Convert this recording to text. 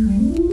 Mm-hmm.